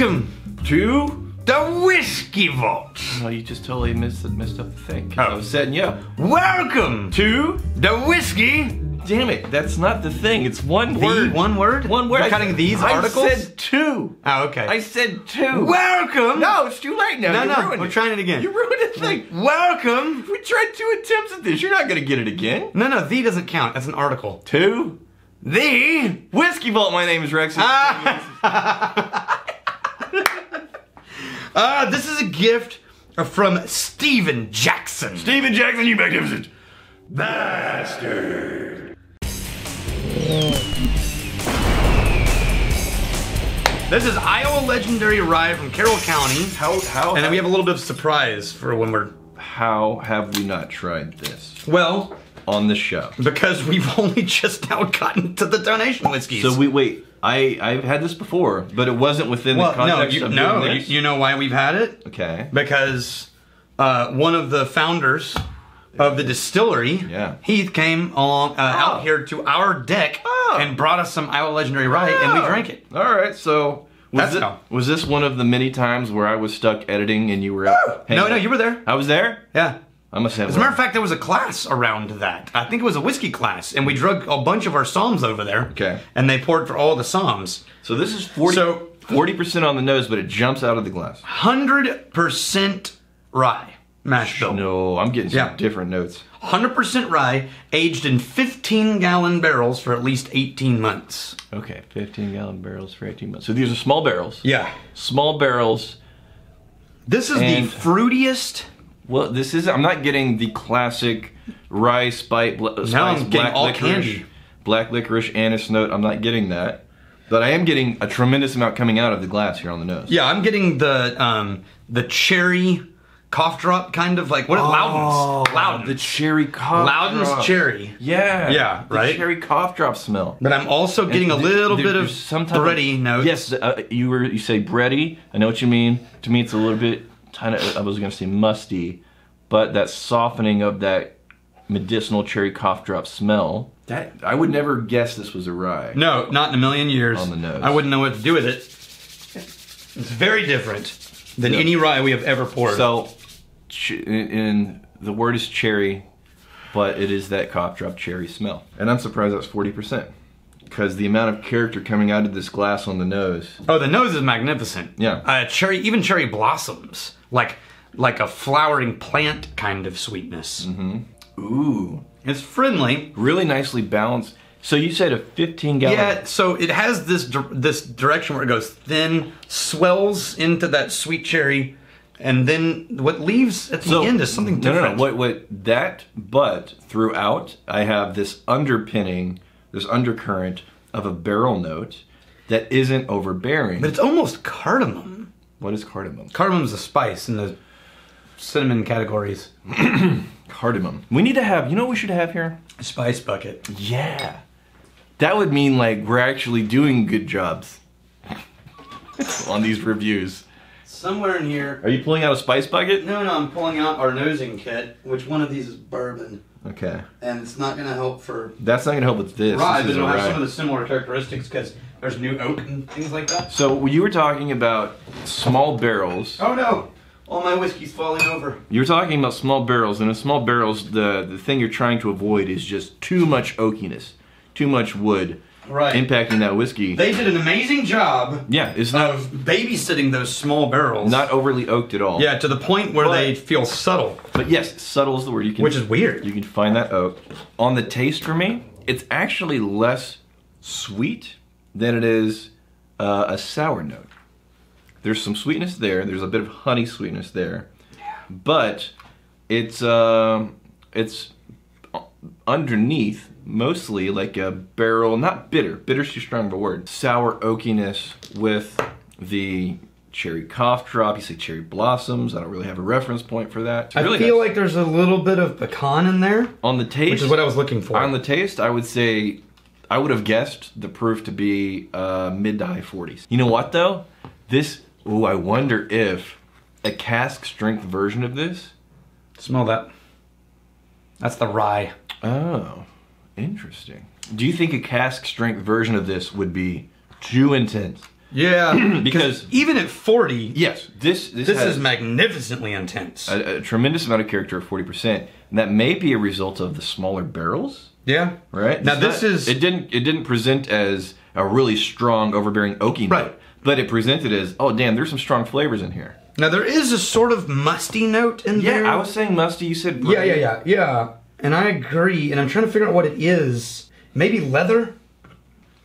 Welcome to the Whiskey Vault. No, you just totally missed, messed up the thing. Oh. I was setting you up. Welcome to the Whiskey. Damn it, that's not the thing. It's one The word. one word? One word. You're cutting these I articles? I said two. Oh, okay. I said two. Welcome. No, it's too late now. No, you no, we're it. trying it again. You ruined the thing. Welcome. We tried two attempts at this. You're not gonna get it again. No, no, the doesn't count. That's an article. Two. The. Whiskey Vault. My name is Rex. Uh, this is a gift from Steven Jackson. Steven Jackson, you magnificent bastard. This is Iowa Legendary Rye from Carroll County. How how And then we have a little bit of surprise for when we're. how have we not tried this Well, on the show? because we've only just now gotten to the donation whiskeys. So we wait. I I've had this before, but it wasn't within well, the no, context you, of no, doing you, this. you know why we've had it? okay. Because uh, one of the founders of the distillery, Yeah. Heath, came along uh, out here to our deck Oh. and brought us some Iowa Legendary Rye, and we drank it. All right. So was That's it, was this one of the many times where I was stuck editing and you were out? No, no, you were there. I was there. Yeah. I must have. As a matter of fact, there was a class around that. I think it was a whiskey class, and we drug a bunch of our somms over there. Okay. And they poured for all the somms. so this is 40 So- 40% on the nose, but it jumps out of the glass. Hundred percent rye mash bill. No, I'm getting some Yeah. different notes. 100% rye, aged in 15 gallon barrels for at least 18 months. Okay, 15 gallon barrels for 18 months. So these are small barrels. Yeah. Small barrels. This is the fruitiest. Well, this is. I'm not getting the classic rye spice. Bl- I'm spice getting black all licorice, candy. black licorice anise note. I'm not getting that, but I am getting a tremendous amount coming out of the glass here on the nose. Yeah, I'm getting the um the cherry cough drop kind of like what is Luden's? Luden. the cherry cough. Luden's drop. cherry. Yeah, Yeah, the right? cherry cough drop smell. But I'm also getting a little there- bit of some type of- bready notes. Yes, uh, you were. You say bready. I know what you mean. To me, it's a little bit. Kind of. I was going to say musty, but that softening of that medicinal cherry cough drop smell. That I would never guess this was a rye. No, not in a million years. On the nose. I wouldn't know what to do with it. It's very different than Yeah. any rye we have ever poured. So, ch- in, in the word is cherry, but it is that cough drop cherry smell, and I'm surprised that's forty percent because the amount of character coming out of this glass on the nose. Oh, the nose is magnificent. Yeah. Uh, cherry, even cherry blossoms, like like a flowering plant kind of sweetness. Mm-hmm. Ooh, It's friendly. really nicely balanced. So you said a 15 gallon. Yeah, so it has this this direction where it goes thin, swells into that sweet cherry, and then what leaves at the So end is something different. no, no. What, what that? But throughout, I have this underpinning, this undercurrent of a barrel note that isn't overbearing. But it's almost cardamom. what is cardamom? Cardamom's a spice in the cinnamon categories. Cardamom. We need to have. You know what we should have here? A spice bucket. Yeah. That would mean like we're actually doing good jobs on these reviews. Somewhere in here. Are you pulling out a spice bucket? No, no, I'm pulling out our nosing kit. Which one of these is bourbon? Okay. And it's not gonna help for That's not gonna help with this. rye, This but it'll have some of the similar characteristics because there's new oak and things like that. So you were talking about small barrels. Oh no! All my whiskey's falling over. You were talking about small barrels, and in small barrels, the the thing you're trying to avoid is just too much oakiness, too much wood Right. impacting that whiskey. they did an amazing job yeah, it's not of babysitting those small barrels. not overly oaked at all. yeah, to the point where But- they feel subtle, but yes, subtle is the word. You can which is weird. You can find that oak. On the taste for me, it's actually less sweet than it is uh, a sour note. There's some sweetness there. There's a bit of honey sweetness there, but it's um it's underneath mostly like a barrel, not bitter. Bitter's too strong of a word. Sour oakiness with the cherry cough drop. You say cherry blossoms. I don't really have a reference point for that. I Really feel nice. like there's a little bit of pecan in there, on the taste, which is what I was looking for. on the taste, I would say I would have guessed the proof to be uh, mid to high 40s. You know what though? This, ooh, I wonder if a cask strength version of this. Smell that. That's the rye. Oh, interesting. Do you think a cask strength version of this would be too intense? Yeah, Because- even at 40, Yes, this this, this is magnificently intense. a, a tremendous amount of character at forty percent, and that may be a result of the smaller barrels. yeah. Right Now It's this not- is it didn't it didn't present as a really strong, overbearing oaky note, Right. But it presented as oh damn, there's some strong flavors in here. now there is a sort of musty note in there. Yeah, I was saying musty. You said Yeah, yeah, yeah, yeah. And I agree. And I'm trying to figure out what it is. Maybe leather.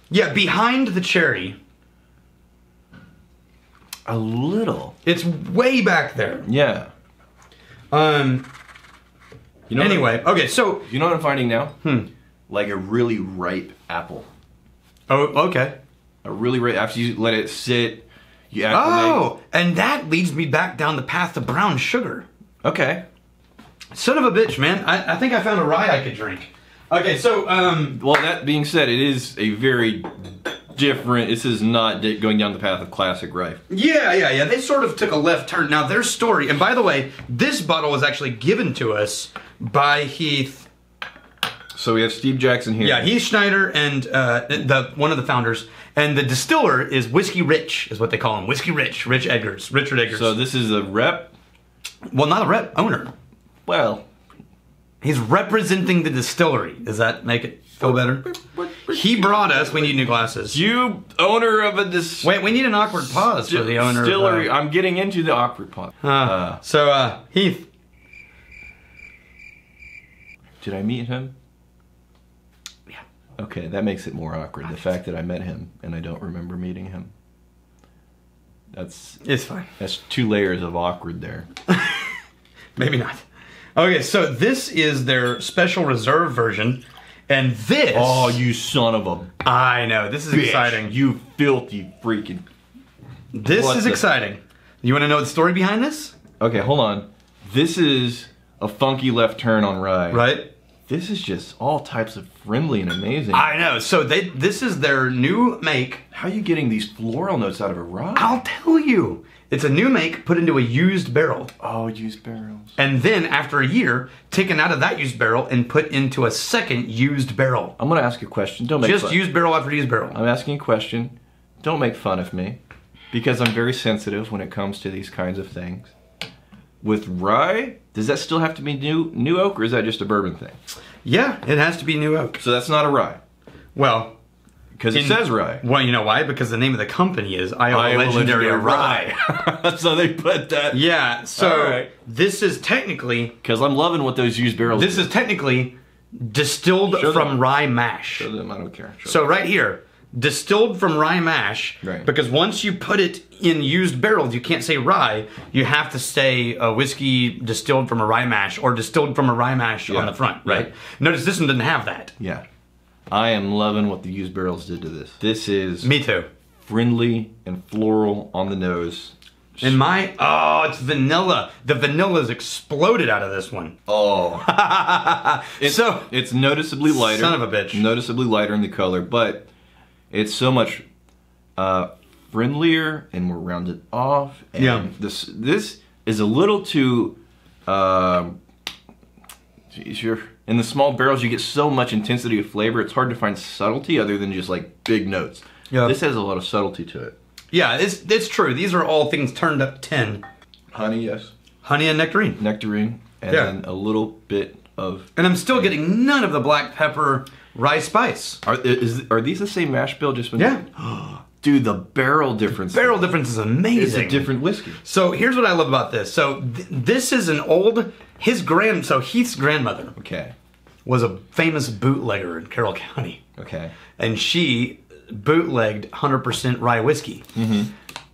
Yeah, behind the cherry. a little. It's way back there. Yeah. Um. You know. Anyway, okay. So. you know what I'm finding now? Hmm. Like a really ripe apple. Oh, okay. A really ripe after you let it sit. You acclimate. Oh, and that leads me back down the path to brown sugar. Okay. Son of a bitch, man. I, I think I found a rye I could drink. Okay, so um. Well, that being said, it is a very different. This is not going down the path of classic rye. Yeah, yeah, yeah. They sort of took a left turn. Now their story, and by the way, this bottle was actually given to us by Heath So we have Steve Jackson here. Yeah, he's Schneider and uh, the one of the founders, and the distiller is Whiskey Rich, is what they call him. Whiskey Rich, Rich Eggers, Richard Eggers. So this is a rep. well, not a rep owner. Well, He's representing the distillery. Does that make it feel better? He brought us. We need new glasses. you owner of a dis- Wait, we need an awkward pause for the owner. of, distillery. uh, I'm getting into the awkward pause. uh, Uh, so, uh, Heath. did I meet him? Okay, that makes it more awkward. The fact that I met him and I don't remember meeting him. That's It's fine. that's two layers of awkward there. Maybe not. Okay, so this is their special reserve version, and this. Oh, you son of a I know this is bitch. exciting. You filthy freaking. This What is exciting. You want to know the story behind this? Okay, hold on. This is a funky left turn on rye. Right. This is just all types of friendly and amazing. I know. So they this is their new make. How are you getting these floral notes out of a rye? I'll tell you. It's a new make put into a used barrel. Oh, used barrels. And then after a year, taken out of that used barrel and put into a second used barrel. I'm gonna ask you a question. Don't make Just fun. used barrel after used barrel. I'm asking a question. Don't make fun of me, because I'm very sensitive when it comes to these kinds of things. With rye, does that still have to be new new oak, or is that just a bourbon thing? Yeah, it has to be new oak. So that's not a rye, Well, because it says rye. well, you know why? Because the name of the company is Iowa, Iowa Legendary, Legendary Rye. so they put that. Yeah. So right. this is technically Because I'm loving what those used barrels. this do. is technically distilled Show from them. rye mash. Show them, I don't care. Show So right here, distilled from rye mash. Right. Because once you put it in used barrels, you can't say rye. You have to say a whiskey distilled from a rye mash or distilled from a rye mash Yeah. on the front, Yeah. right? Notice this one doesn't have that. Yeah. I am loving what the used barrels did to this. This is Me too. friendly and floral on the nose. And my oh, it's vanilla. The vanilla's exploded out of this one. Oh. It's, So- it's noticeably lighter. Son of a bitch. Noticeably lighter in the color, but it's so much uh, friendlier and more rounded off. And Yeah. This this is a little too. Um, geez, you're in the small barrels. You get so much intensity of flavor. It's hard to find subtlety other than just like big notes. Yeah. This has a lot of subtlety to it. Yeah, it's it's true. These are all things turned up ten. Honey, yes. Honey and nectarine. Nectarine, and Yeah. then a little bit of. And I'm still getting none of the black pepper rye spice. Are is are these the same mash bill? Just when Yeah. Dude, the barrel difference. Barrel difference is amazing. It's a different whiskey. So here's what I love about this. So th- this is an old his grand so Heath's grandmother Okay. was a famous bootlegger in Carroll County, Okay. and she bootlegged 100% rye whiskey. Mm-hmm.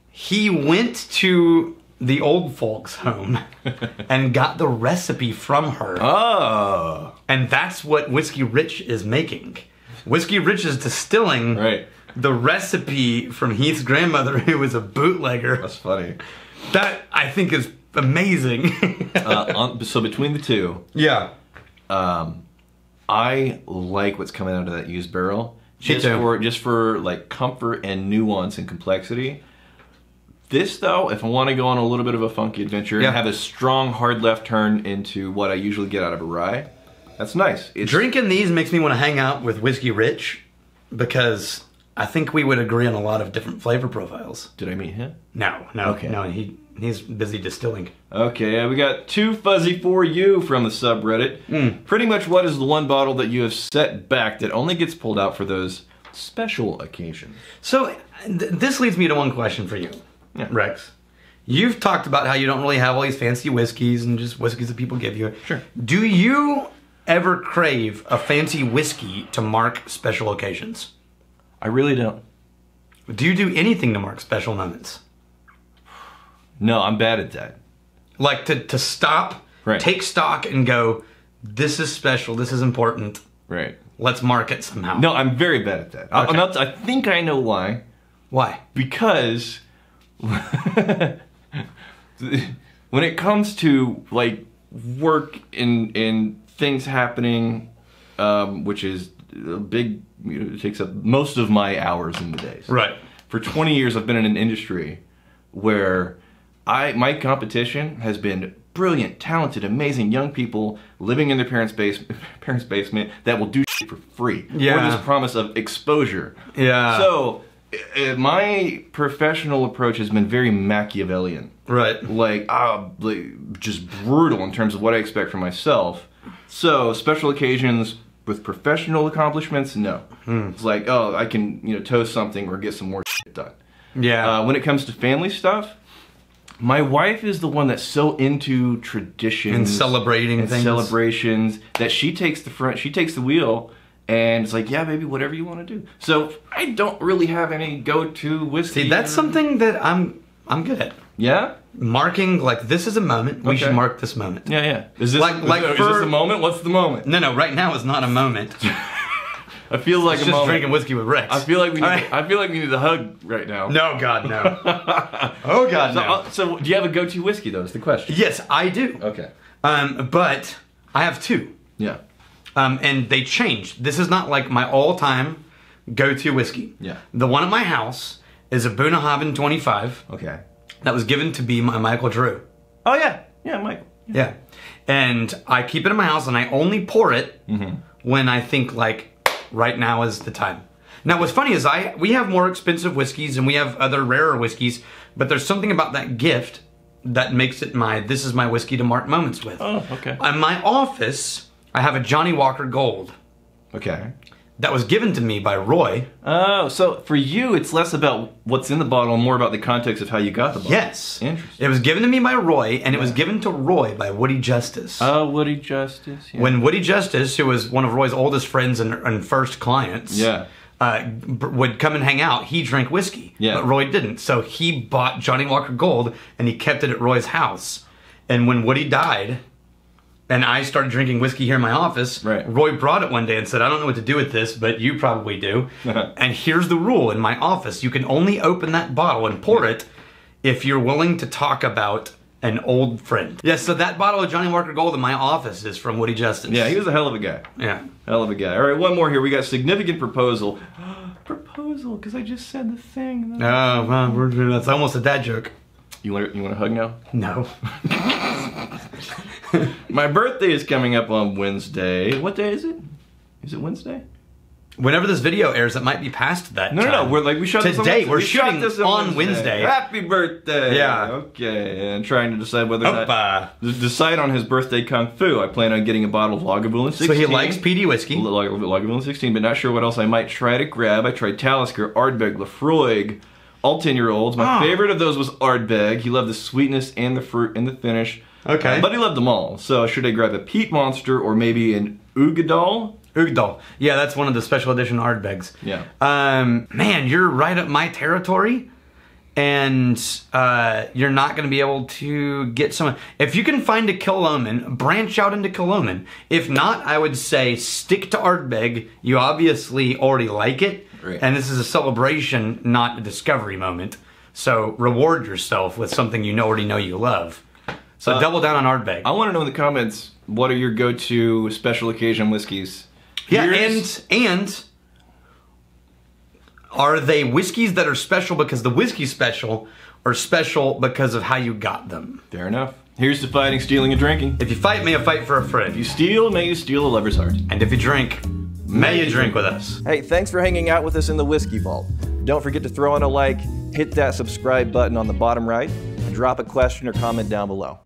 He went to the old folks' home and got the recipe from her, Oh. and that's what Whiskey Rich is making. Whiskey Rich is distilling Right. the recipe from Heath's grandmother, who was a bootlegger. That's funny. That I think is amazing. uh, on, so between the two, yeah. um, I like what's coming out of that used barrel. Just for just for like comfort and nuance and complexity. This though, if I want to go on a little bit of a funky adventure Yeah. and have a strong hard left turn into what I usually get out of a rye, that's nice. It's Drinking these makes me want to hang out with Whiskey Rich because I think we would agree on a lot of different flavor profiles. Did I meet him? No, no, Okay. no. He he's busy distilling. Okay, we got two fuzzy for you from the subreddit. Hmm. Pretty much what is the one bottle that you have set back that only gets pulled out for those special occasions? So th- this leads me to one question for you, Yeah. Rex. You've talked about how you don't really have all these fancy whiskeys and just whiskeys that people give you. Sure. Do you ever crave a fancy whiskey to mark special occasions? I really don't. Do you do anything to mark special moments? No, I'm bad at that. Like to, to stop, Right. take stock, and go, this is special, this is important, Right. let's mark it somehow. No, I'm very bad at that. I, Okay. I, I think I know why. Why? because when it comes to like work and and things happening, um, which is a big you know, it takes up most of my hours in the days. Right. For 20 years, I've been in an industry where I my competition has been brilliant, talented, amazing young people living in their parents' base parents' basement that will do for free. Yeah. Or this promise of exposure. Yeah. So, my professional approach has been very Machiavellian. Right. Like, uh, like, just brutal in terms of what I expect from myself. So, special occasions with professional accomplishments, no. It's like, oh, I can, you know, toast something or get some more shit done. Yeah. Uh, when it comes to family stuff, my wife is the one that's so into traditions and celebrating and things. celebrations that she takes the front, she takes the wheel, and it's like, yeah, baby, whatever you want to do. So I don't really have any go-to whiskey. See, that's or- something that I'm I'm good at. Yeah, Marking like this is a moment. We should mark this moment. yeah, yeah. Is this Like- is, like is for- this the moment? What's the moment? No, no. Right now is not a moment. I feel like It's a just moment. drinking whiskey with Rex. I feel like we need. All right. I feel like we need a hug right now. No, God, no. oh, God, So, no. uh, so do you have a go-to whiskey though? Is the question. yes, I do. Okay. Um, but I have two, Yeah. Um, and they changed. This is not like my all-time go-to whiskey. Yeah. The one at my house is a Bunnahabhain 25 Okay. that was given to be my Michael Drew. Oh yeah. Yeah, Michael. Yeah. And I keep it in my house and I only pour it when I think like right now is the time. Now what's funny is I we have more expensive whiskeys and we have other rarer whiskeys, but there's something about that gift that makes it my this is my whiskey to mark moments with. Oh, okay. In my office, I have a Johnnie Walker Gold Okay. that was given to me by Roy. Oh, so for you, it's less about what's in the bottle and more about the context of how you got the bottle. Yes. Interesting. It was given to me by Roy and it was given to Roy by Woody Justice. Oh, Woody Justice. Yeah. when Woody Justice, who was one of Roy's oldest friends and, and first clients, Yeah. uh, b- would come and hang out, he drank whiskey. Yeah. But Roy didn't. So he bought Johnnie Walker Gold and he kept it at Roy's house. And when Woody died, and I started drinking whiskey here in my office, Right. Roy brought it one day and said, I don't know what to do with this, but you probably do. and here's the rule in my office you can only open that bottle and pour it if you're willing to talk about an old friend. Yeah, so that bottle of Johnnie Walker Gold in my office is from Woody Justice. yeah, he was a hell of a guy. Yeah. Hell of a guy. All right, one more here. We got significant proposal. proposal, because I just said the thing. Oh, well, that's almost a dad joke. You want you want a hug now? No. My birthday is coming up on Wednesday. What day is it? Is it Wednesday? Whenever this video airs, it might be past that. No, no, time. no. We're like we shot this on Today, Wednesday. we're We shooting this on Wednesday. Happy birthday! Yeah. Okay, and trying to decide whether or not decide on his birthday kung fu. I plan on getting a bottle of Lagavulin 16. So he likes peaty whiskey. Lag- Lagavulin 16, but not sure what else I might try to grab. I tried Talisker, Ardbeg, Laphroaig, all 10 year olds. My Ah. favorite of those was Ardbeg. He loved the sweetness and the fruit and the finish. Okay. Uh, but he loved them all. So should I grab a Peat Monster or maybe an Uigeadail? Uigeadail. Yeah, that's one of the special edition Ardbegs. Yeah. Um, man, you're right up my territory, and uh, you're not going to be able to get someone. If you can find a Kilchoman, branch out into Kilchoman. If not, I would say stick to Ardbeg. You obviously already like it, Right. and this is a celebration, not a discovery moment. So reward yourself with something you already know you love. So Uh, double down on Ardbeg. I want to know in the comments what are your go to special occasion whiskeys? Yeah, Here's- and and are they whiskeys that are special because the whiskey's special, or special because of how you got them? Fair enough. Here's to fighting, stealing, and drinking. If you fight may you fight for a friend. If you steal, may you steal a lover's heart. And if you drink, May you drink with us. Hey, thanks for hanging out with us in the Whiskey Vault. Don't forget to throw in a like, hit that subscribe button on the bottom right, and drop a question or comment down below.